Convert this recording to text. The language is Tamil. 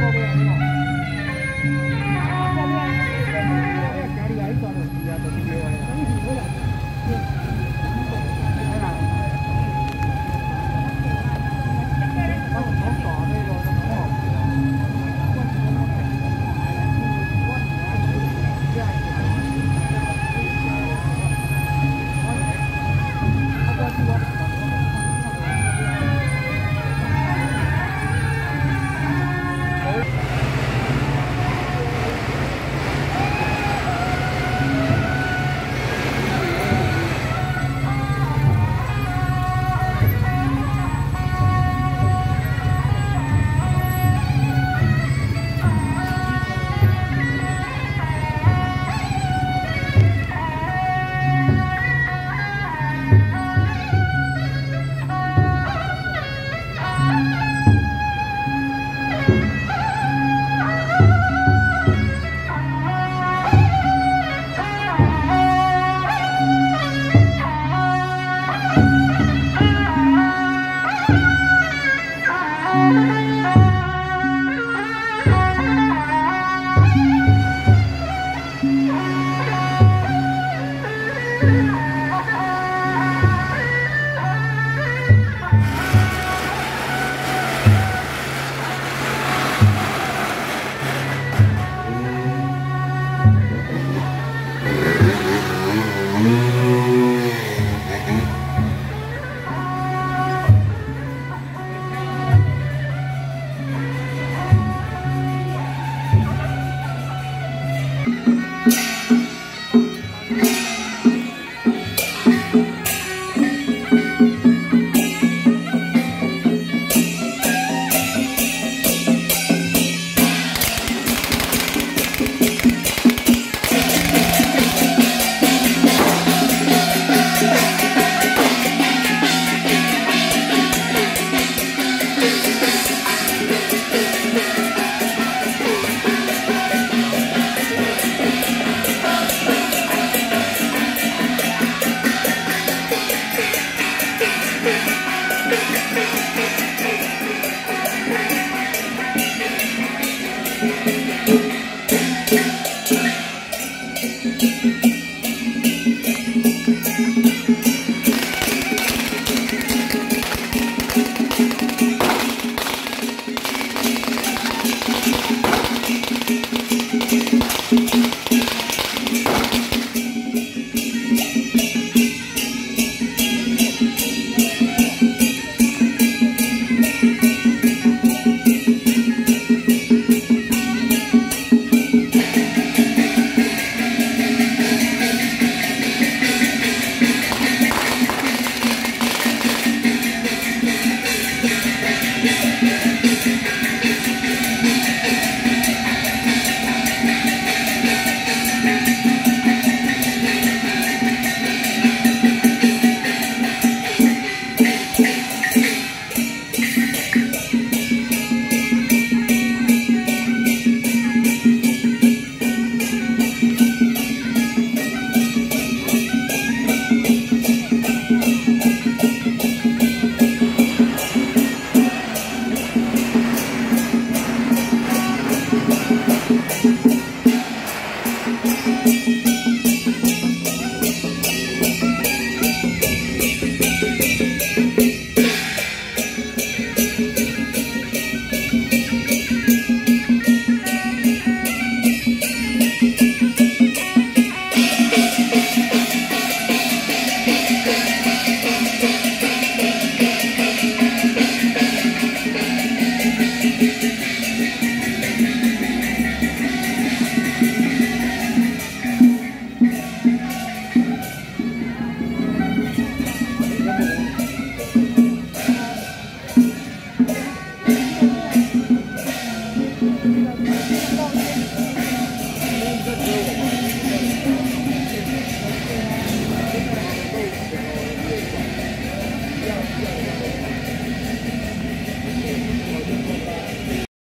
哦 Thank you.